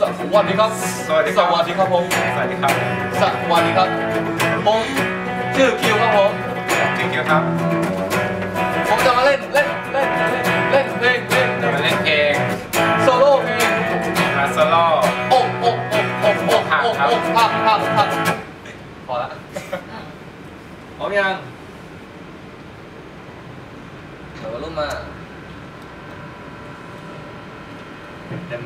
สวัสดีครับ สวัสดีครับ สวัสดีครับผม สวัสดีครับ สวัสดีครับผมชื่อคิวครับผมชื่อเกียวครับ ผมจะมาเล่นเล่นเล่นเล่นเล่นเพลงเพลงจะมาเล่นเพลงโซโล่เพลงมาโซโล่โอ้โอ้โอ้โอ้โอ้โอ้โอ้พักพักพักพอละพร้อมยังเดี๋ยวรุ่มมา เต็ม